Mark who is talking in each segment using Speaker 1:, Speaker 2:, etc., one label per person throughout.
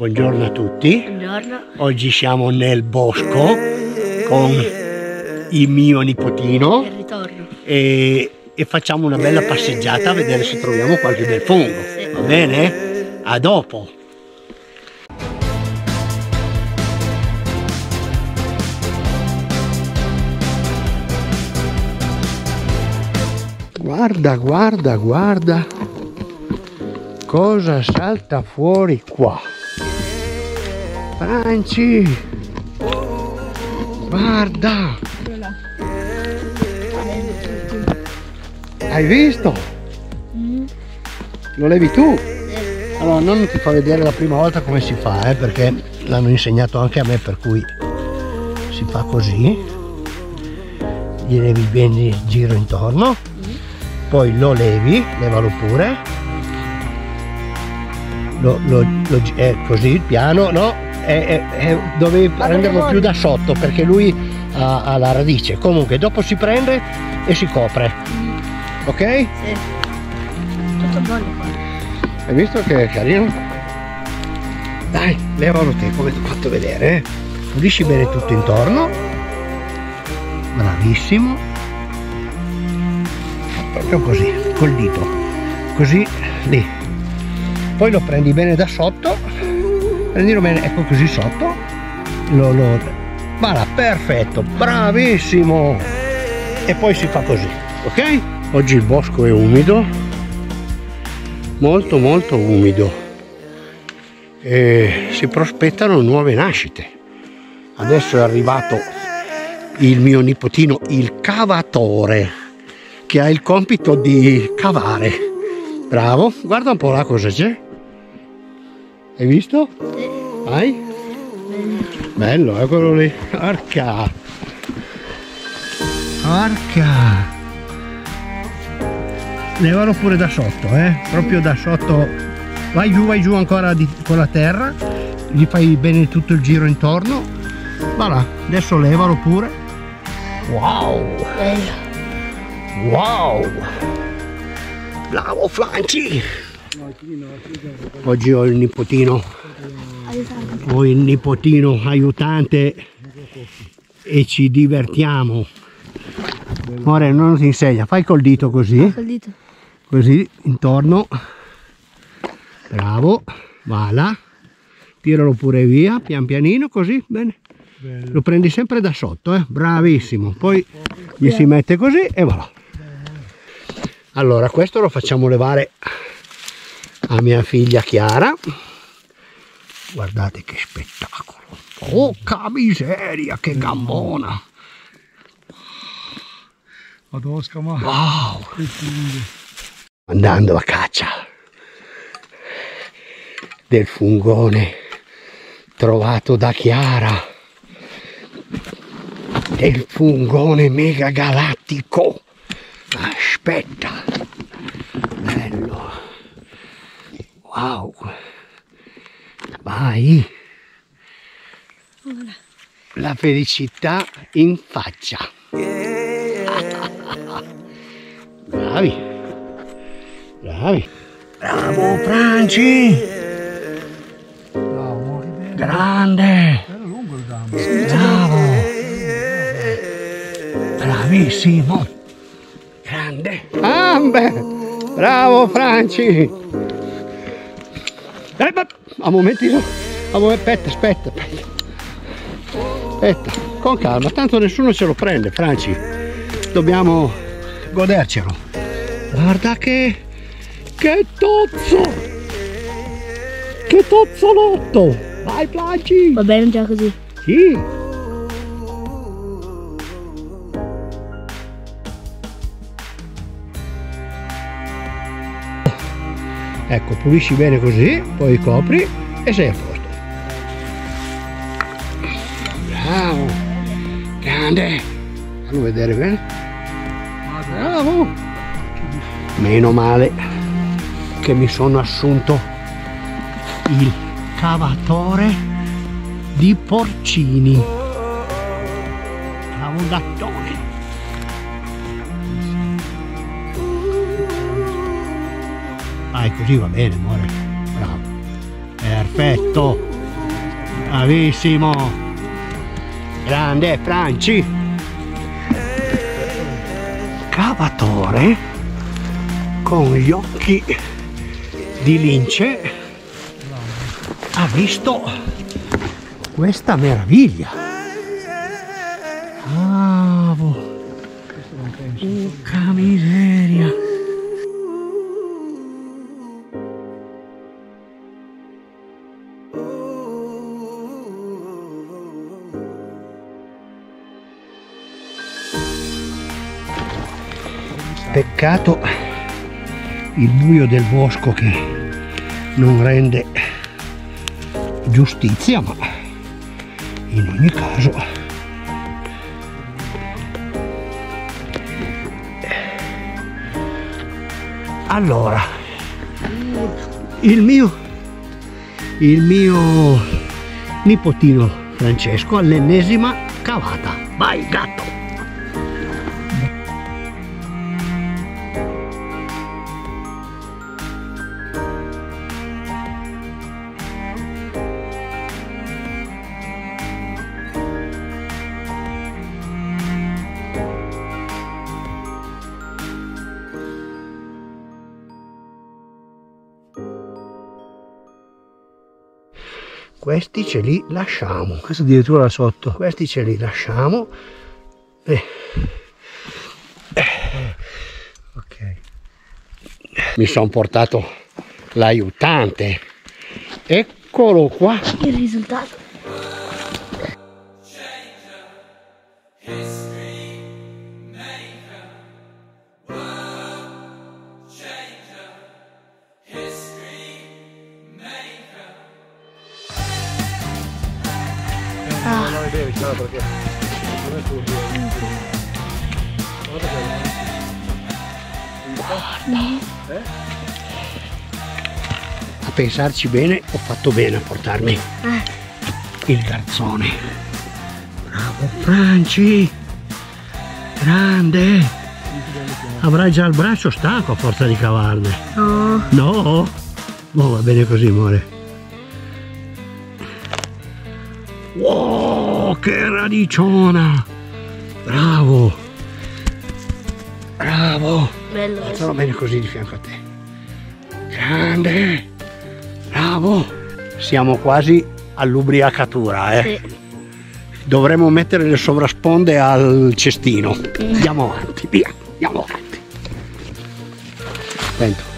Speaker 1: Buongiorno a tutti.
Speaker 2: Buongiorno.
Speaker 1: Oggi siamo nel bosco con il mio nipotino
Speaker 2: Il
Speaker 1: e, e facciamo una bella passeggiata a vedere se troviamo qualche bel fungo.
Speaker 2: Sì.
Speaker 1: Va bene? A dopo. Guarda, guarda, guarda cosa salta fuori qua. Franci, guarda, hai visto? Lo levi tu? Allora, non ti fa vedere la prima volta come si fa, eh, perché l'hanno insegnato anche a me, per cui si fa così. Gli levi bene il giro intorno, poi lo levi, levalo pure. Lo, lo, lo eh, così, piano, no? Eh, eh, eh, dovevi prenderlo più da sotto perché lui ha, ha la radice. Comunque, dopo si prende e si copre. Ok?
Speaker 2: Sì. Tutto buono qua.
Speaker 1: Hai visto che è carino? Dai, levalo te come ti ho fatto vedere. eh. Pulisci bene tutto intorno. Bravissimo. Proprio così, col dito. Così, lì. Poi lo prendi bene da sotto. Prendilo bene, ecco così sotto. Lo, lo... Voilà, perfetto, bravissimo. E poi si fa così, ok? Oggi il bosco è umido, molto molto umido e si prospettano nuove nascite. Adesso è arrivato il mio nipotino, il cavatore, che ha il compito di cavare. Bravo, guarda un po' là cosa c'è. Hai visto?
Speaker 2: Sì.
Speaker 1: Vai? Bello, è quello lì. Arca! Arca! Levalo pure da sotto, eh? Proprio da sotto. Vai giù, vai giù ancora di- con la terra. Gli fai bene tutto il giro intorno. Voilà, adesso levalo pure. Wow!
Speaker 2: Bello.
Speaker 1: Wow! Bravo Franci! Oggi ho il nipotino ho il nipotino aiutante e ci divertiamo. More, non ti insegna, fai col dito così, così intorno. Bravo, voilà. Tiralo pure via, pian pianino, così, bene. Lo prendi sempre da sotto, eh? bravissimo. Poi gli si mette così e voilà. Allora, questo lo facciamo levare a mia figlia Chiara. Guardate che spettacolo. Porca miseria, che gambona.
Speaker 3: Adosca, ma
Speaker 1: Wow. Andando a caccia del fungone trovato da Chiara. Del fungone mega galattico. Aspetta. Bello. Wow. Vai. La felicità in faccia. Bravi. Bravi. Bravo Franci.
Speaker 3: bravo.
Speaker 1: Grande.
Speaker 3: Era lungo il gambo.
Speaker 1: Bravo. Bravissimo. Grande. Gambe. Bravo Franci. Eh, ma- a momenti no. A momenti, aspetta, aspetta, aspetta. Aspetta, con calma, tanto nessuno ce lo prende, Franci. Dobbiamo godercelo. Guarda che. Che tozzo! Che tozzolotto! Vai Franci!
Speaker 2: Va bene già così.
Speaker 1: Sì. Ecco, pulisci bene così, poi copri e sei a posto. Bravo. Grande. Fallo vedere bene. Bravo. Meno male che mi sono assunto il cavatore di porcini. Bravo gattone. Vai, così va bene, amore. Bravo. Perfetto. Bravissimo. Grande Franci. Cavatore con gli occhi di lince ha visto questa meraviglia. Bravo. Porca miseria. Peccato il buio del bosco che non rende giustizia, ma in ogni caso allora il mio il mio nipotino Francesco all'ennesima cavata. Vai gatto questi ce li lasciamo
Speaker 3: Questo addirittura là sotto.
Speaker 1: questi ce li lasciamo Eh,
Speaker 3: Ok.
Speaker 1: mi sono portato l'aiutante eccolo qua
Speaker 2: Il risultato.
Speaker 3: Non è tuo
Speaker 1: a pensarci bene ho fatto bene a portarmi
Speaker 2: Eh,
Speaker 1: il garzone. Bravo Franci. Grande. Avrai già il braccio stanco a forza di cavarne.
Speaker 2: No.
Speaker 1: no? No va bene così amore che radiciona bravo bravo
Speaker 2: Bello. questo.
Speaker 1: Sono bene così di fianco a te. Grande! Bravo! Siamo quasi all'ubriacatura, eh.
Speaker 2: Sì.
Speaker 1: Dovremmo mettere le sovrasponde al cestino. Andiamo avanti, via, andiamo avanti. Sento.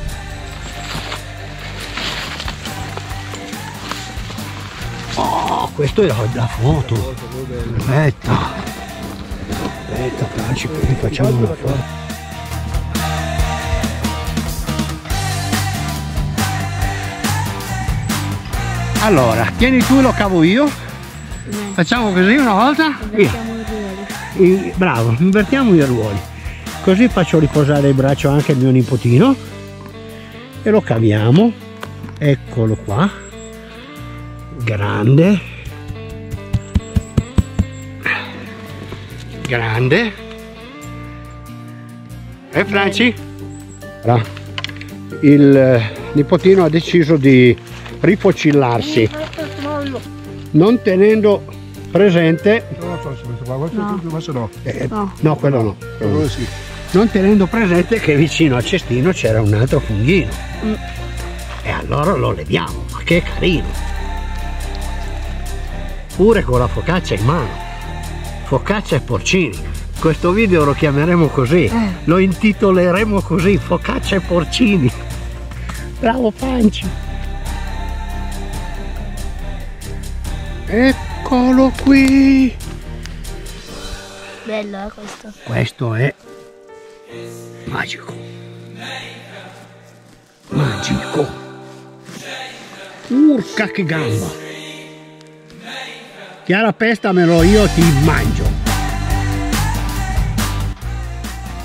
Speaker 1: Questo è la, foto. Aspetta. Aspetta, Franci, così facciamo una foto. Allora, tieni tu lo cavo io. Facciamo così una volta. Via. Bravo, invertiamo i ruoli. Così faccio riposare il braccio anche al mio nipotino. E lo caviamo. Eccolo qua. Grande. Grande. E Franci? Il eh, nipotino ha deciso di rifocillarsi, non tenendo presente
Speaker 2: No.
Speaker 1: eh, quello no.
Speaker 3: Sì.
Speaker 1: Non tenendo presente che vicino al cestino c'era un altro funghino.
Speaker 2: Mm.
Speaker 1: E allora lo leviamo, ma che carino. Pure con la focaccia in mano. Focaccia e porcini. Questo video lo chiameremo così.
Speaker 2: Eh.
Speaker 1: Lo intitoleremo così, focaccia e porcini. Bravo Panci. Eccolo qui.
Speaker 2: Bello eh, questo.
Speaker 1: Questo è magico. Magico. Urca che gamba. Chiara pestamelo io ti mangio.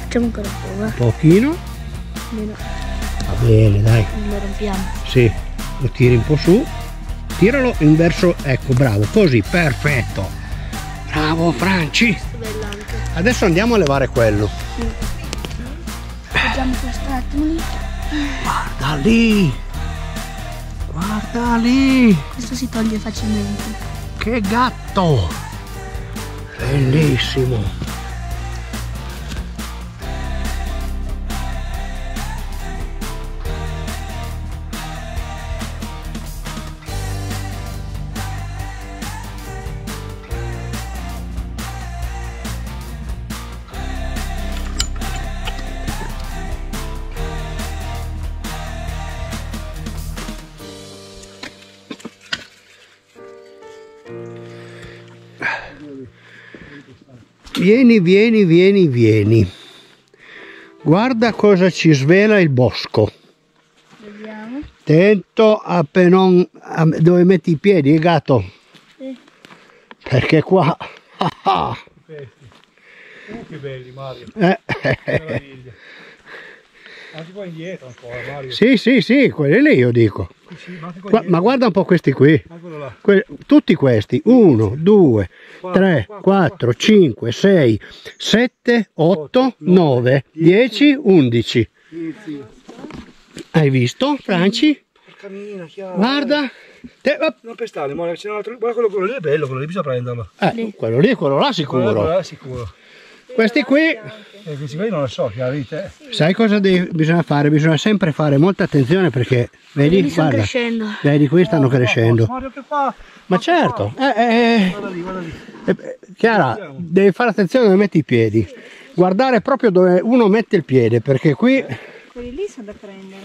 Speaker 2: Facciamo ancora un po'.
Speaker 1: Pochino.
Speaker 2: Almeno
Speaker 1: Va bene, dai.
Speaker 2: lo rompiamo.
Speaker 1: Sì, lo tiri un po' su. Tiralo in verso, ecco, bravo, così, perfetto. Bravo Franci. Adesso andiamo a levare quello.
Speaker 2: Facciamo questo attimo lì.
Speaker 1: Guarda lì! Guarda lì!
Speaker 2: Questo si toglie facilmente.
Speaker 1: Che gatto! Bellissimo! Vieni, vieni, vieni, vieni. Guarda cosa ci svela il bosco.
Speaker 2: Vediamo.
Speaker 1: Attento a non- a dove metti i piedi, eh, gatto.
Speaker 2: Sì.
Speaker 1: Perché qua... ah, ah.
Speaker 3: Uh, che belli Mario.
Speaker 1: eh,
Speaker 3: Meraviglia. Anche qua indietro ancora Mario.
Speaker 1: sì, sì, sì, quelli lì io dico.
Speaker 3: Sì, ma qua
Speaker 1: ma guarda un po' questi qui.
Speaker 3: Là.
Speaker 1: Que- tutti questi. 1, 2, 3, 4, 5, 6, 7, 8, 9, 10, 11.
Speaker 3: Inizi.
Speaker 1: Hai visto, Franci?
Speaker 3: Porca mina, chiaro.
Speaker 1: Guarda. Te- op.
Speaker 3: Non pestare, ma c'è un altro. Guarda quello, quello lì è bello, quello lì bisogna prenderlo.
Speaker 1: Eh, quello lì, quello là
Speaker 3: Quello
Speaker 1: sicuro.
Speaker 3: là è sicuro.
Speaker 1: Questi qui,
Speaker 3: E questi qui non lo so, chiari te.
Speaker 1: sai cosa devi- bisogna fare? Bisogna sempre fare molta attenzione perché, vedi,
Speaker 2: stanno
Speaker 1: guarda,
Speaker 2: crescendo.
Speaker 1: vedi, qui stanno crescendo.
Speaker 3: Mario che fa?
Speaker 1: Ma certo, eh, eh,
Speaker 3: Guarda lì, guarda lì.
Speaker 1: eh, eh, Chiara, devi fare attenzione dove metti i piedi. Guardare proprio dove uno mette il piede, perché qui,
Speaker 4: Quelli lì sono da prendere.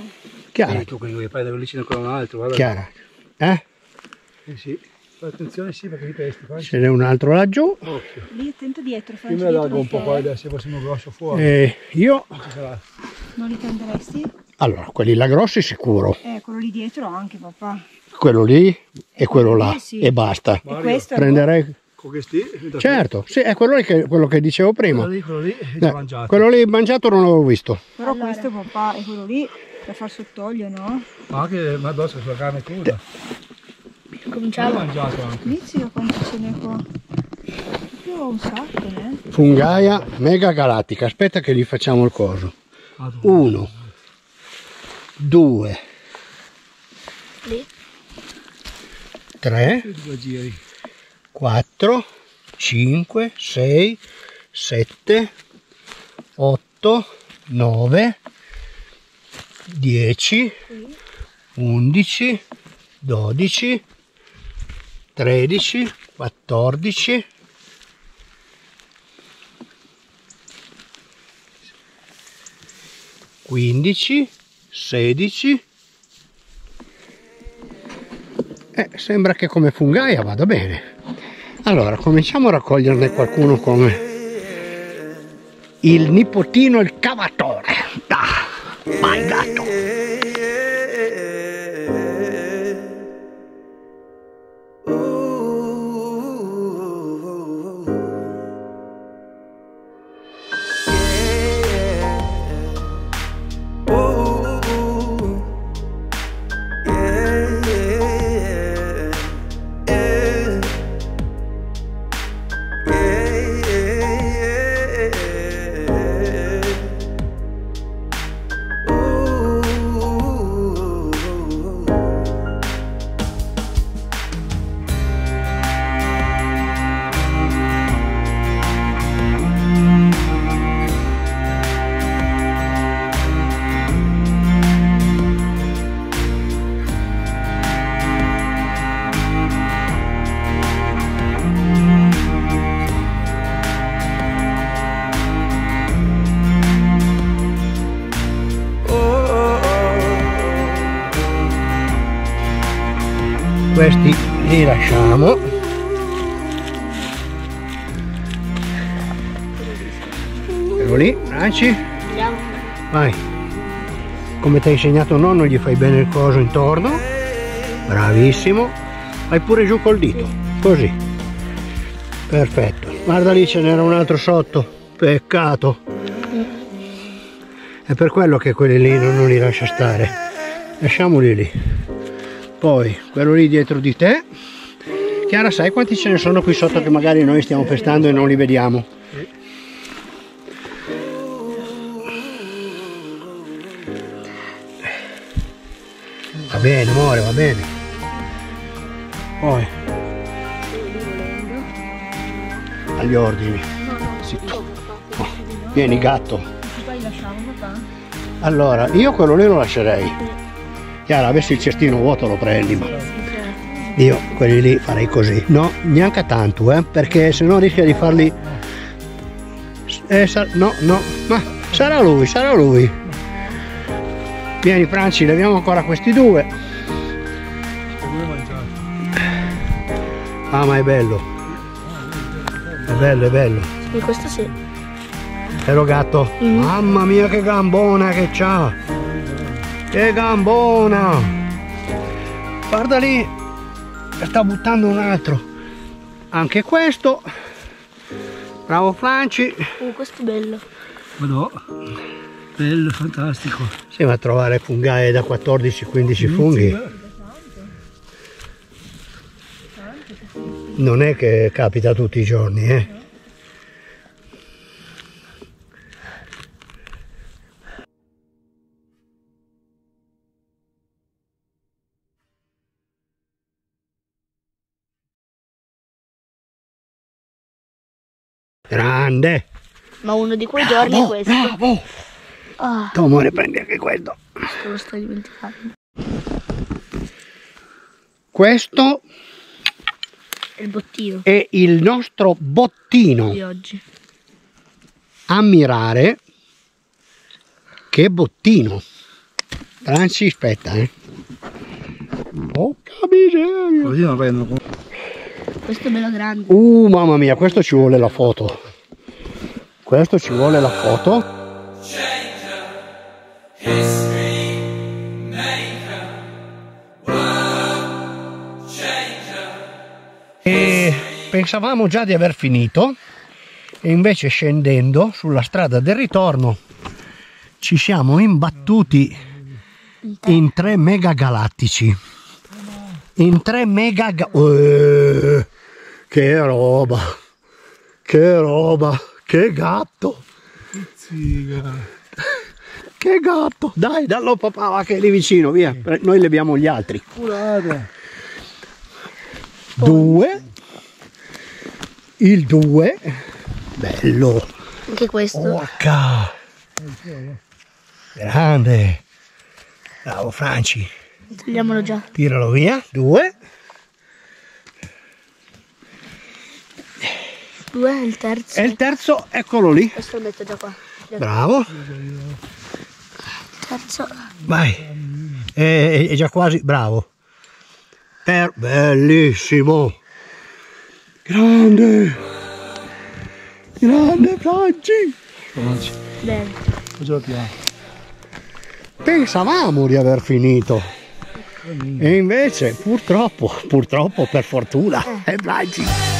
Speaker 1: Chiara,
Speaker 3: Ecco quelli che prendere lì c'è ancora un altro, guarda.
Speaker 1: Chiara, eh?
Speaker 3: Eh sì. Attenzione sì perché li pesti qua.
Speaker 1: Ce n'è un altro laggiù.
Speaker 3: Occhio.
Speaker 4: Lì attento dietro,
Speaker 3: Io me la
Speaker 4: dietro
Speaker 3: largo un po' qua vedere se fossimo grosso fuori.
Speaker 1: E io.
Speaker 4: Non li prenderesti?
Speaker 1: allora, quelli là grossi sicuro,
Speaker 4: Eh, quello lì dietro anche, papà.
Speaker 1: quello lì e quello là,
Speaker 4: Eh, sì.
Speaker 1: e basta.
Speaker 4: E
Speaker 3: Mario,
Speaker 4: questo è
Speaker 1: Prenderei,
Speaker 3: questi?
Speaker 1: certo, sì, è quello che, quello che dicevo prima.
Speaker 3: Quello lì, quello lì è
Speaker 1: Eh,
Speaker 3: già mangiato.
Speaker 1: quello lì mangiato non l'avevo visto.
Speaker 4: Però
Speaker 2: Allora.
Speaker 4: questo, papà, è quello lì da far sott'olio, no?
Speaker 3: Ma anche ma addosso sulla carne cruda.
Speaker 2: Cominciamo.
Speaker 3: mangiato anche.
Speaker 4: Lì zio quanto ce n'è qua? Proprio un sacco, ne?
Speaker 1: Fungaia mega galattica. Aspetta che gli facciamo il coso.
Speaker 3: Madonna.
Speaker 1: Uno, due,
Speaker 2: Lì.
Speaker 1: tre,
Speaker 3: Due giri.
Speaker 1: 4, 5, 6, 7, 8, 9, 10, 11, 12, 13, 14, 15, 16. Eh, sembra che come fungaia vada bene. Allora, cominciamo a raccoglierne qualcuno come il nipotino il cavatore. Questi li lasciamo. Quello lì, Franci, vai. Come ti ha insegnato nonno, gli fai bene il coso intorno. Bravissimo. Vai pure giù col dito, così. Perfetto. Guarda lì ce n'era un altro sotto. Peccato. È per quello che quelli lì non, non li lascia stare. Lasciamoli lì. Poi quello lì dietro di te. Chiara, sai quanti ce ne sono qui sotto che magari noi stiamo pestando e non li vediamo? bene, amore, va bene. Poi, agli ordini. Zitto. Oh, Vieni gatto. Allora, io quello lì lo lascerei. Chiara, avessi il cestino vuoto lo prendi, ma io quelli lì farei così. No, neanche tanto, eh, perché se no rischia di farli... Eh, no, no, ma sarà lui, sarà lui. Vieni Franci, leviamo ancora questi due. Ah, ma è bello. È bello, è bello.
Speaker 2: E questo sì.
Speaker 1: Vero gatto?
Speaker 2: Mm.
Speaker 1: Mamma mia che gambona che c'ha! Che gambona! Guarda lì! Sta buttando un altro. Anche questo. Bravo Franci.
Speaker 2: Uh, questo è bello.
Speaker 3: Madò. Bello, fantastico.
Speaker 1: Si va a trovare fungaie da 14-15 funghi. Non è che capita tutti i giorni, eh. Grande!
Speaker 2: Ma uno di quei giorni è questo.
Speaker 1: Bravo!
Speaker 2: Ah,
Speaker 1: Tu amore prendi anche questo.
Speaker 2: lo sto dimenticando.
Speaker 1: Questo
Speaker 2: È il bottino
Speaker 1: è il nostro bottino.
Speaker 2: di oggi.
Speaker 1: Ammirare che bottino. Franci, aspetta, eh. Porca miseria.
Speaker 3: Così non prendono.
Speaker 2: Questo è bello grande.
Speaker 1: Uh, mamma mia, questo ci vuole la foto. Questo ci vuole la foto. E pensavamo già di aver finito e invece scendendo sulla strada del ritorno ci siamo imbattuti in tre mega galattici. In tre mega ga- Eh, che roba! Che roba! Che gatto! Che gatto! Dai, dallo papà, va che è lì vicino, via. Noi le abbiamo gli altri.
Speaker 3: Curata.
Speaker 1: Due. Il due. Bello.
Speaker 2: Anche questo.
Speaker 1: Porca. Grande. Bravo Franci.
Speaker 2: Togliamolo già.
Speaker 1: Tiralo via. Due.
Speaker 2: Due è il terzo.
Speaker 1: E il terzo, eccolo lì.
Speaker 2: Questo lo metto già qua. Il
Speaker 1: Bravo.
Speaker 2: terzo.
Speaker 1: Vai. È, è già quasi. Bravo. Per... Bellissimo. Grande. Grande Franci.
Speaker 3: Conosci.
Speaker 2: Bene.
Speaker 1: Pensavamo di aver finito. E invece, purtroppo, purtroppo per fortuna, è Franci.